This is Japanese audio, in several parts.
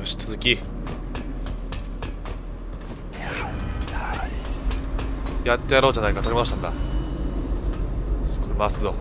よし続き。やってやろうじゃないか取り戻したんだこれ回すぞ。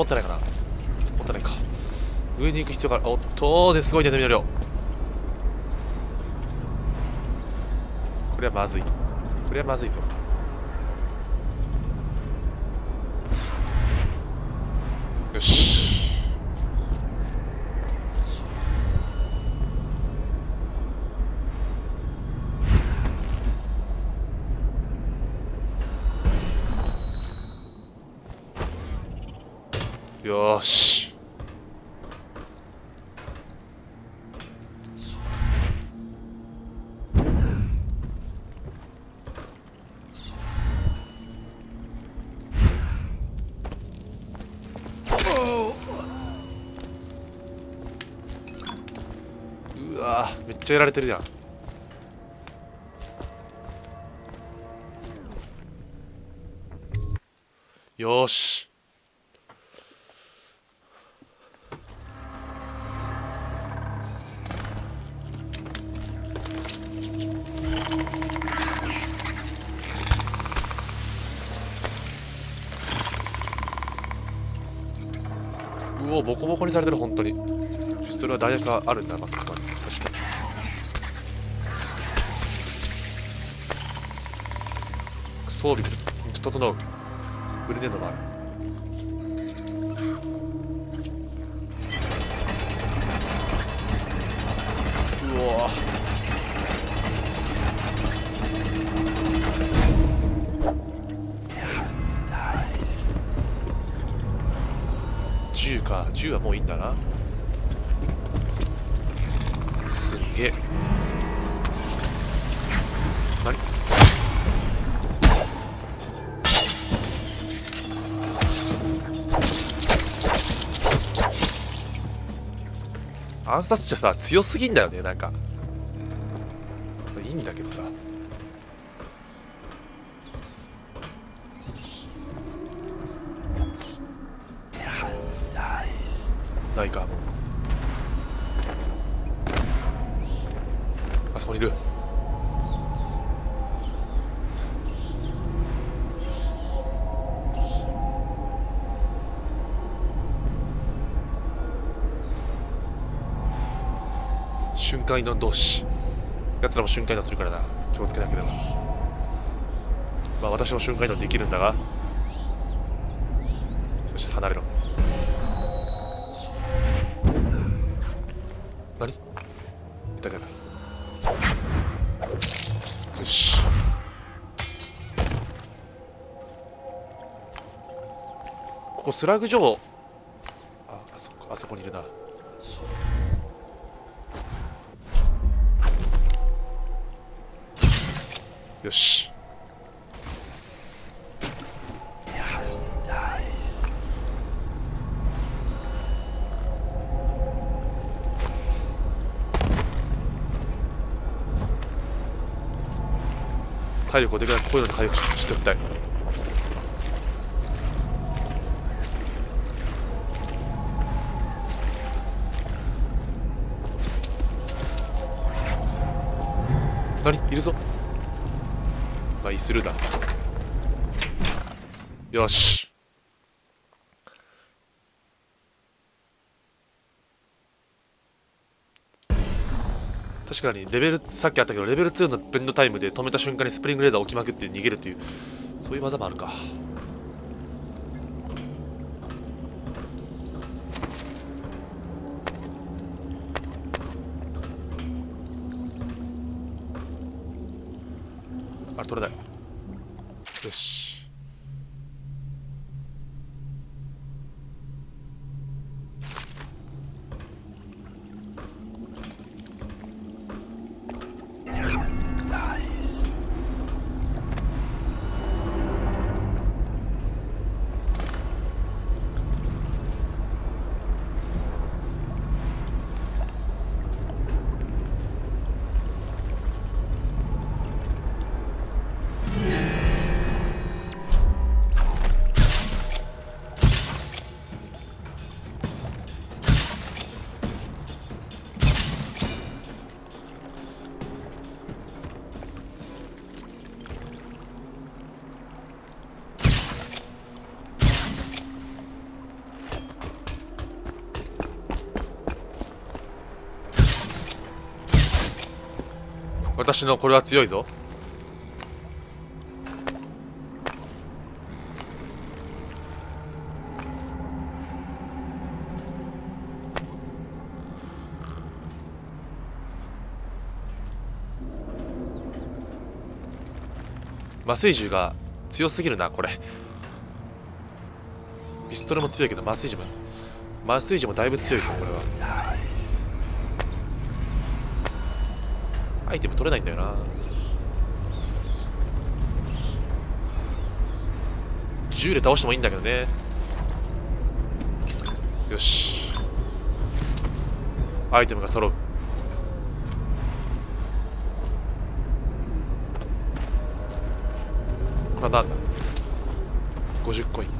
持ってないかな持ってないか。上に行く必要がある。おっとですごいネズミの量。これはまずい。これはまずいぞ。ちゃやられてるじゃん。よーし。うおボコボコにされてる本当に。ピストルは弾薬があるんだマックスは確か装備整うグレネードもある。うわ。銃か。銃はもういいんだな。すげえ。暗殺者さ強すぎんだよねなんか。いいんだけどさ。瞬間移動同士。奴らも瞬間移動するからな。気をつけなければ。まあ私も瞬間移動できるんだが。そして離れろ。何？いたけどよし。ここスラグ城体力をできるだけこういうので回復ししておきたい。何いるぞ。まあいいスルーだよし。確かにレベルさっきあったけどレベル2のベンドタイムで止めた瞬間にスプリングレーザー置きまくって逃げるというそういう技もあるか。私のこれは強いぞ。麻酔銃が強すぎるなこれ。ピストルも強いけど麻酔銃も麻酔銃もだいぶ強いぞこれは。アイテム取れないんだよな。銃で倒してもいいんだけどね。よし。アイテムが揃う。これはなんだ50コイン。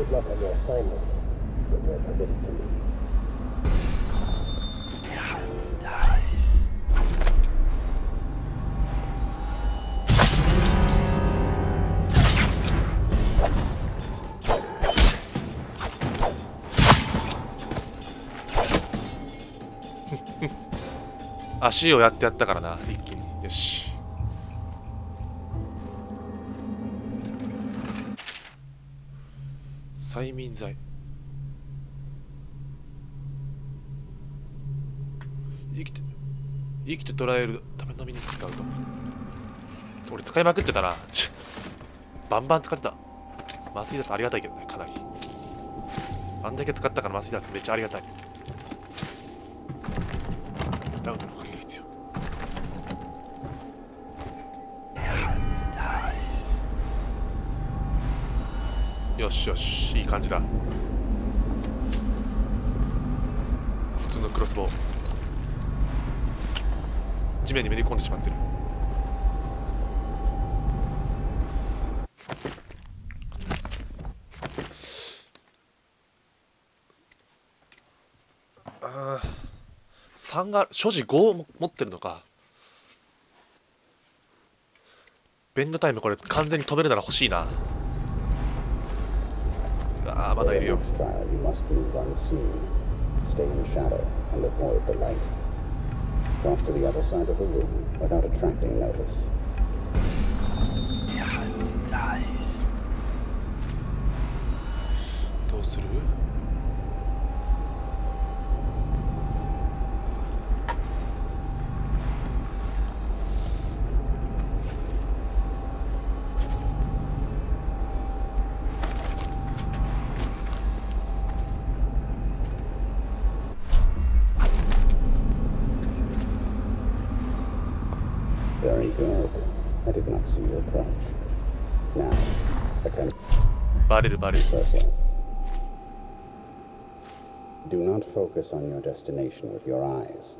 Good luck on your assignment, but you're permitted to leave.「足をやってやったからな一気によし催眠剤生きて生きて捕らえるためのみに使うと。俺使いまくってたな。バンバン使ってた。麻酔脱ありがたいけどねかなり。あんだけ使ったから麻酔脱めっちゃありがたい。ダウトのよしよしいい感じだ。普通のクロスボウ。地面にめり込んでしまってる。あー3が所持5を持ってるのか。ベンドタイムこれ完全に止めるなら欲しいな。まだいるよ For the next trial, you must move unseen. Stay in shadow and avoid the light. Cross to the other side of the room without attracting notice. どうする「 バレ. Do not focus on your destination with your eyes.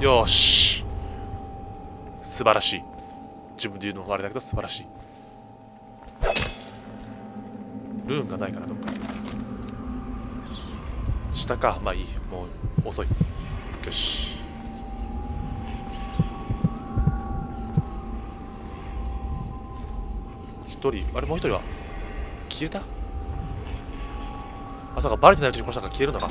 よーし。素晴らしい。自分で言うのもあれだけど素晴らしい。ルーンがないかなどっか。下か。まあいい。もう遅い。よし一人あれもう一人は消えた？まさかバレてないうちにこの人が消えるのか。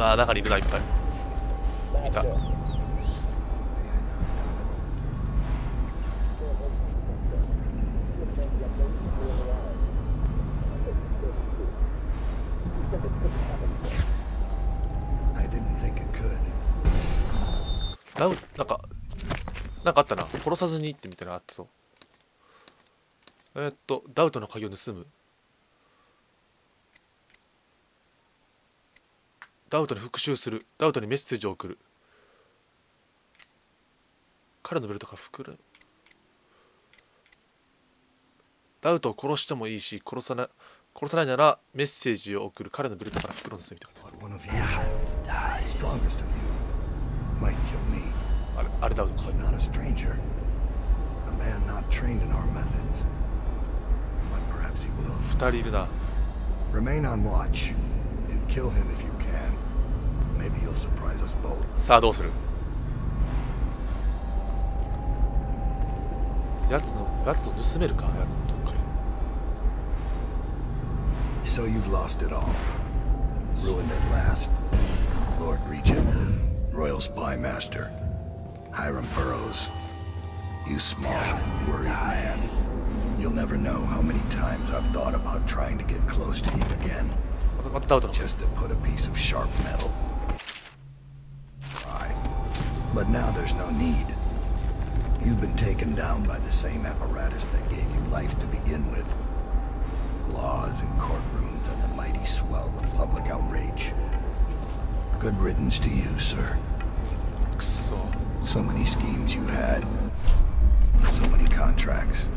わあ中にいるない。っぱいいた。なんかなんかあったな。殺さずにってみたいなのあったそうえーっとダウトの鍵を盗むダウトに復讐する。ダウトにメッセージを送る。彼のベルトが膨らむ。ダウトを殺してもいいし、殺さな,殺さないならメッセージを送る。彼のブルトから袋のすみたいな。二人いるな。さあどうするやつのやつと盗めるかやつのどっか So you've lost it all. Ruined at last. Lord Regent, Royal Spy Master, Hiram Burrows. You small, worried man. You'll never know how many times I've thought about trying to get close to you again. またまたダウトの just to put a piece of sharp metal. but now there's no need. You've been taken down by the same apparatus that gave you life to begin with. Laws and courtrooms and the mighty swell of public outrage. Good riddance to you, sir. くそ So many schemes you had. So many contracts.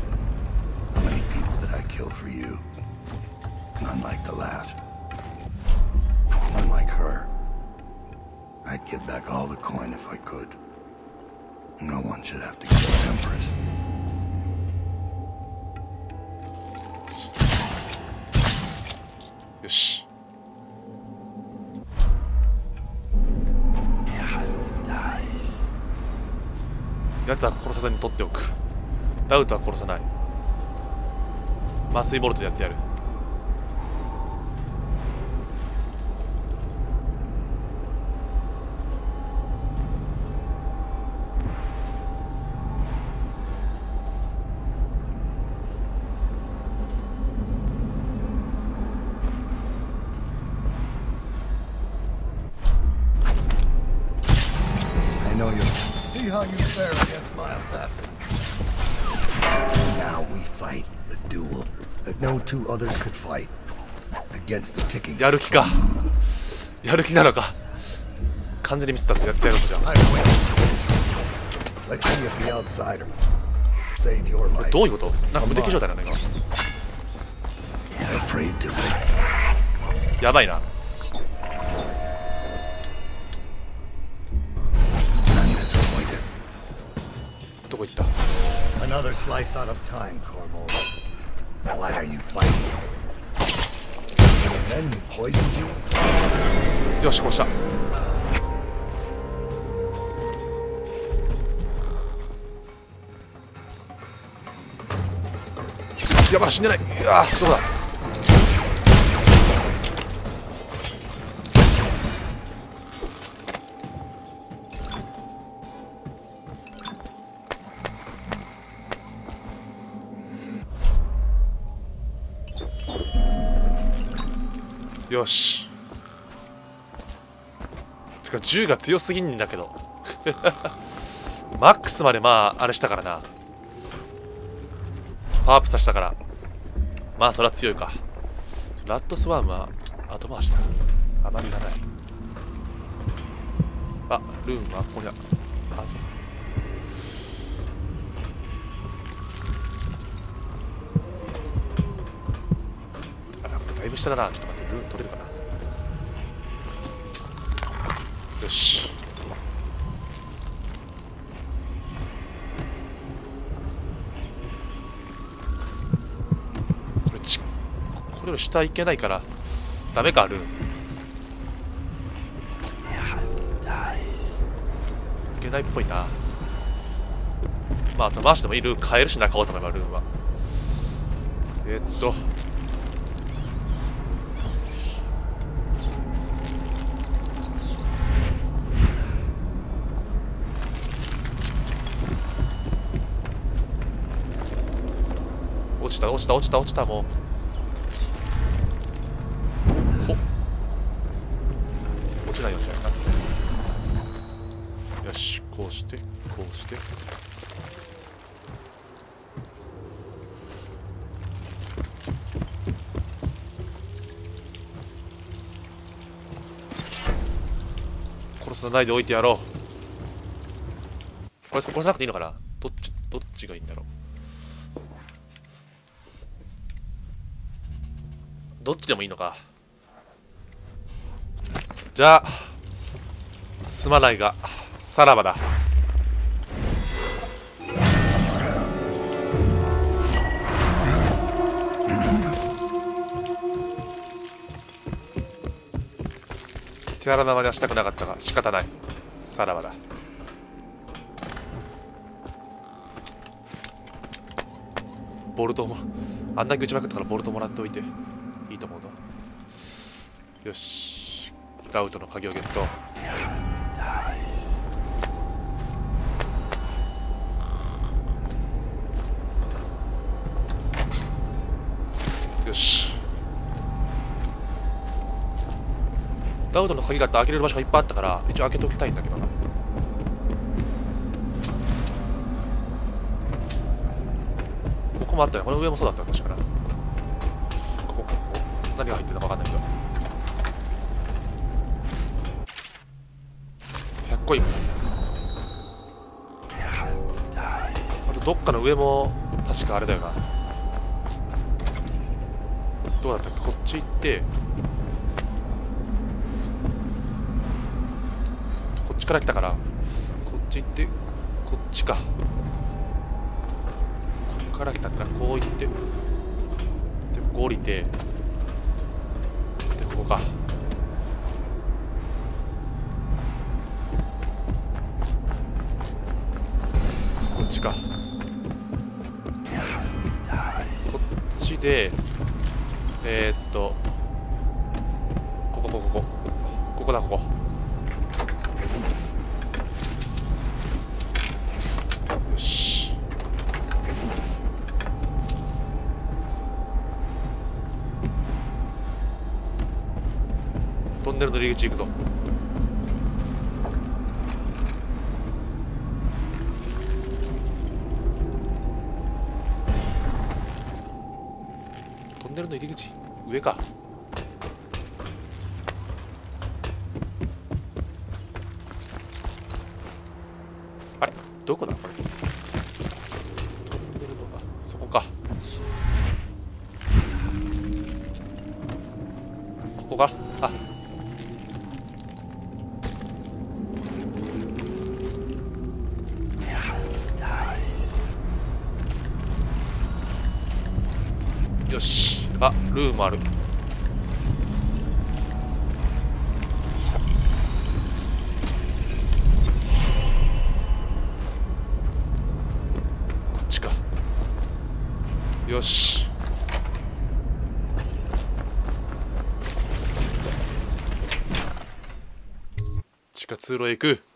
How many people did I kill for you? None like the last. None like her. I'd give back all the coin if I could. No one should have to kill an empress. よしやつは殺さずに取っておくダウトは殺さない麻酔ボルトでやってやる「やる気か。やる気なのか。完全に見せたってやってやるじゃん。どういうこと？なんか無敵状態なの今。やばいな。どこ行った？よしこうした。やばい死んでない。ああどうだ？よし。てか銃が強すぎんだけど。マックスまでまああれしたからな。パワーアップさせたから。まあそれは強いか。ラットスワームは後回しだ。あまりがない。あルーンはここにああそう。あだいぶ下だな。ちょっとルーン取れるかな。よし。これちこれより下行けないからダメかルー。ンいけないっぽいな。まあ後回しでもいい。ルーン変えるしな買おうと思えばルーンは。えーっと。た。落ちた落ちた落ちたもう。ほ落ちないようにしなよしこうしてこうして。殺さないでおいてやろう。これ殺さなくていいのかな？どっちどっちがいいんだろうどっちでもいいのか。じゃあすまないがさらばだ。手荒なまではしたくなかったが仕方ない。さらばだ。ボルトもあんだけ打ちまくったからボルトもらっておいて。よし。ダウトの鍵をゲット。よし。ダウトの鍵があって開ける場所がいっぱいあったから一応開けておきたいんだけどな。ここもあったよ。この上もそうだった確かな。ここここ。何が入ってるのか分かんないけど。100コインあとどっかの上も確かあれだよな。どうだったっけ？こっち行って。こっちから来たから。こっち行って。こっちか。こっから来たからこう行って。でここ降りて。でここか。ちか。こっちでえー、っとここここここ。ここだここ。よし。トンネルの入り口行くぞトンネルの入り口上かあれどこだこれトンネルのあそこかここかあよしあルームある。こっちか。よし。地下通路へ行く。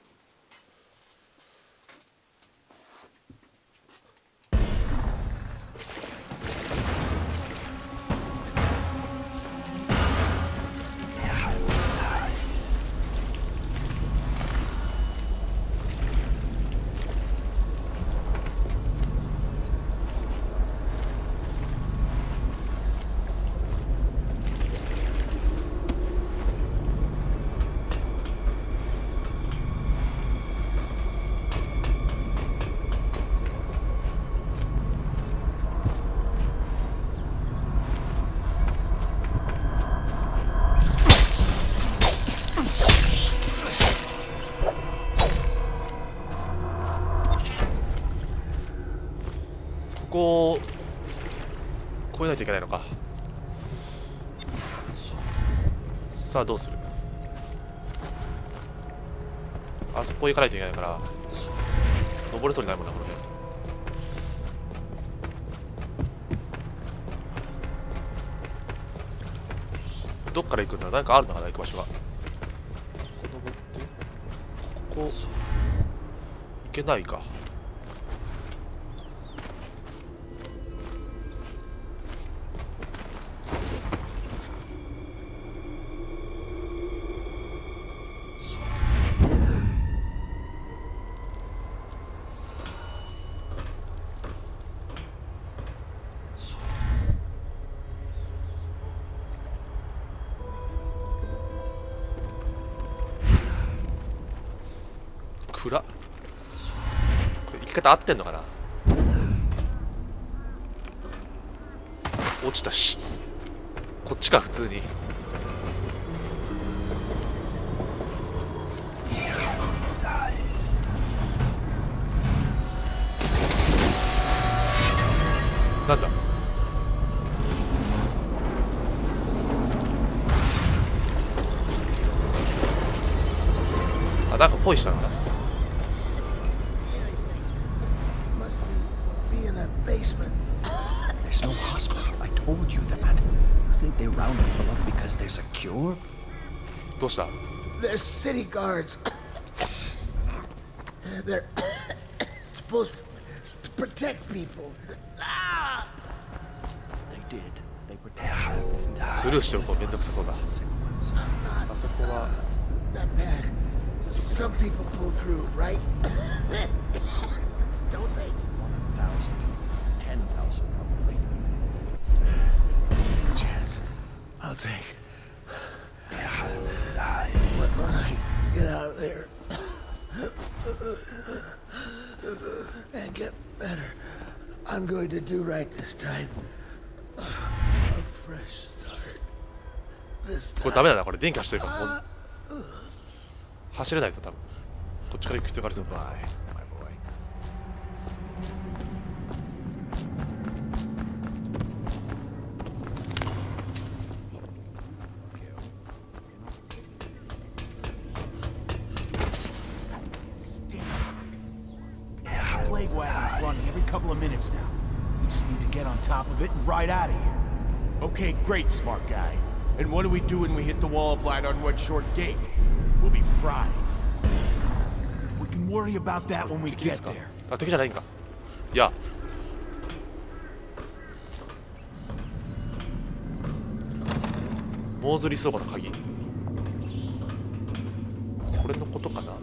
ここを越えないといけないのか。さあどうする？あそこ行かないといけないから登れそうにないもんなこれどっから行くんだ？なんかあるのかな行く場所が。ここ登って。ここ。行けないか暗っ。生き方合ってんのかな？落ちたし。こっちか普通に。なんだ？あなんかポイしたんだ どうした They're city guards. They're supposed to protect people. Ah! They did. They protected スルーしておこうめんどくさそうだあそこは That bad. Some people pull through, right? Going to do right this time. A fresh start. This これ time. ダメだなこれ電気走ってるから走れないぞ多分こっちから行く必要がありそうだ great, smart guy. And what do we do when we hit the wall of light on Wet Short Gate? We'll be fried. We can worry about that when we get か there. あ敵じゃないんかいやモーズリ相場の鍵これのことかな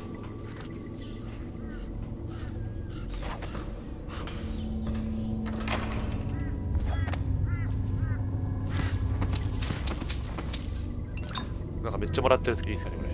なんかめっちゃもらってる時いいですかね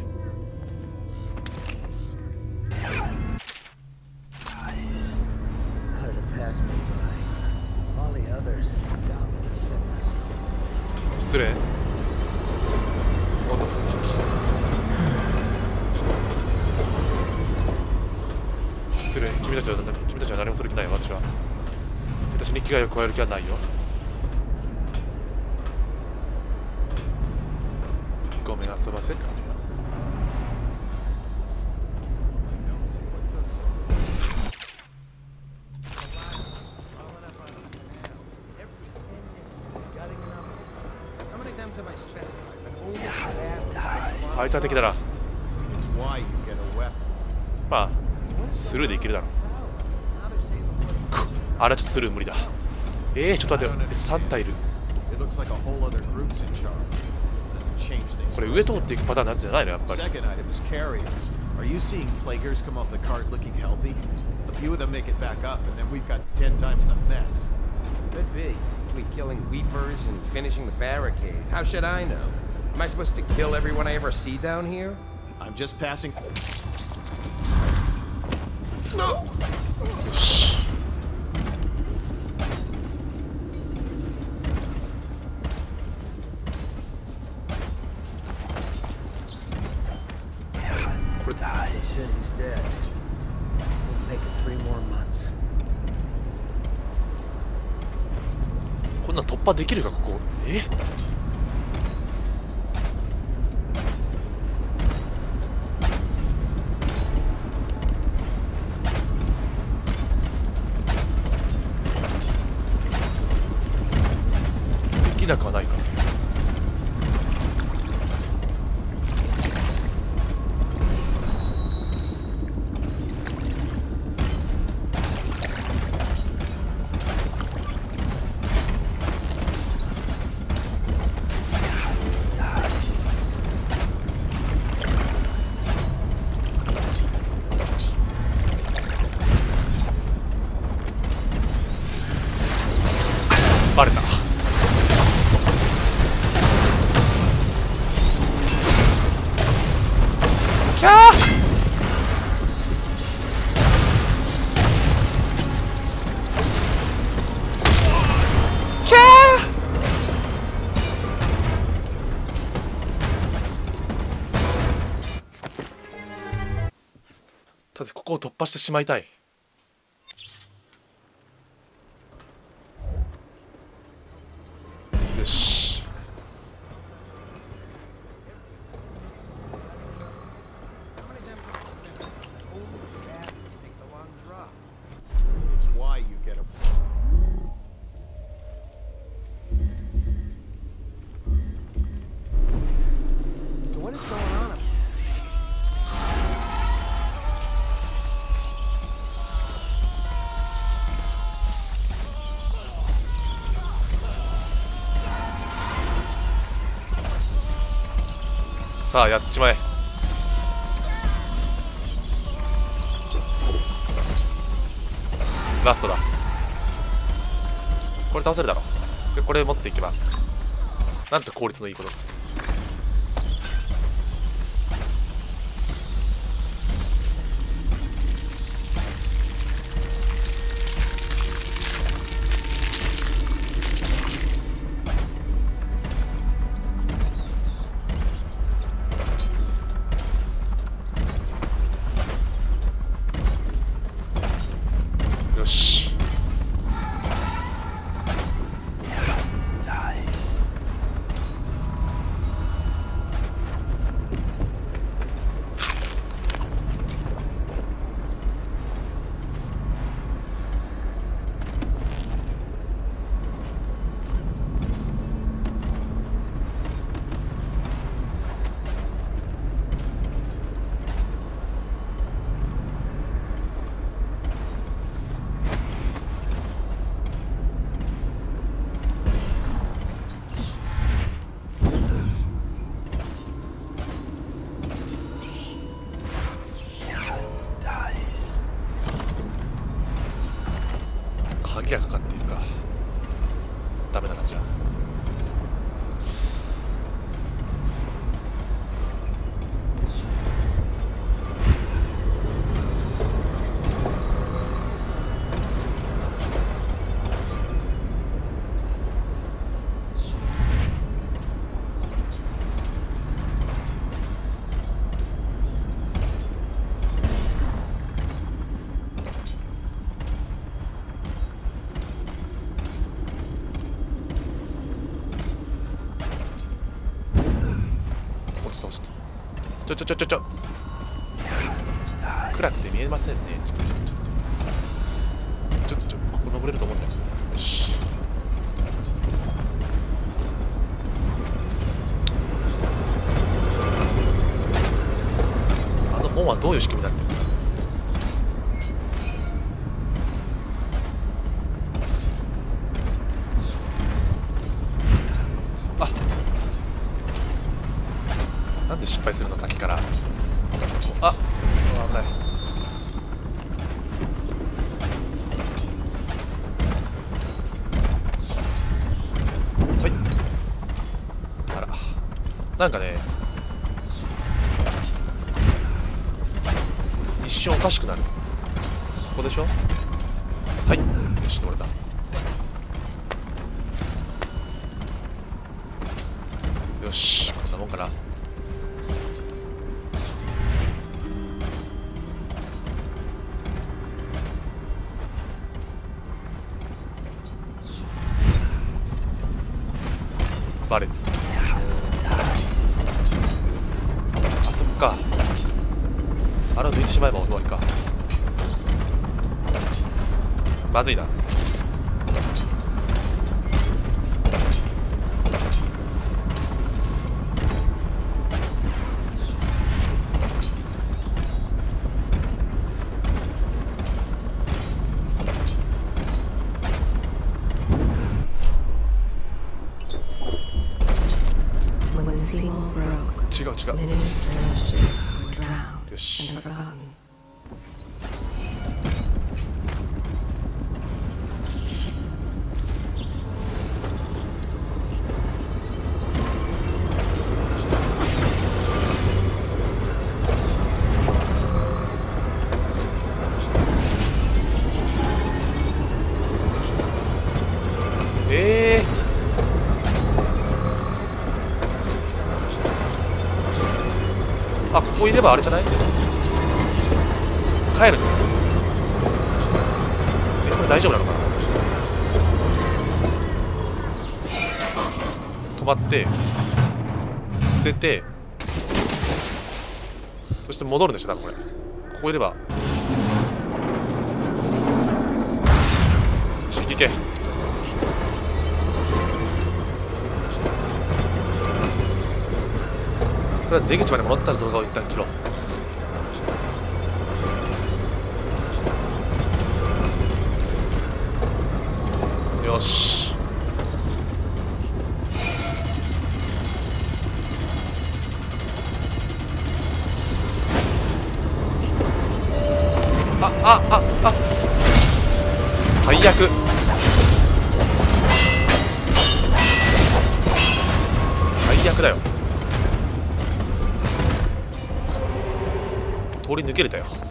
ァイター的だな.まあスルーでいけるだろうくあれはちょっとスルー無理だえー、ちょっと待って3体いる.これ上通っていくパターンのやつじゃないのやっぱり. Are you seeing plaguers come off the cart looking healthy? A few of them make it back up, and then we've got ten times the mess. Could be. Between killing weepers and finishing the barricade. How should I know? Am I supposed to kill everyone I ever see down here? I'm just passing. えずここを突破してしまいたい。さあやっちまえ。ラストだ。これ倒せるだろ。でこれ持っていけば。なんて効率のいいこと。鍵がかかているかダメだなじゃあ落ちた落ちたちょちょちょちょ暗くて見えませんねちょちょちょちょここ登れると思うんだよよしどういう仕組みになってるんだあなんで失敗するの先から。あ。危ない。はい。あら。なんかね。一瞬おかしくなる。ここでしょ？はい。あここいればあれじゃない？帰るの？えこれ大丈夫なのかな？止まって捨ててそして戻るんでしょ多分これ。ここいれば。よし行け行け。とりあえず出口まで戻ったら動画を一旦切ろう。よし。ああああ最悪。最悪だよ。通り抜けれたよ。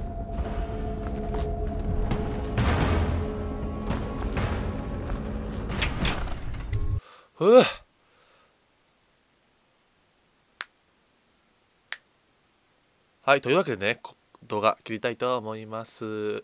はいというわけでね動画切りたいと思います。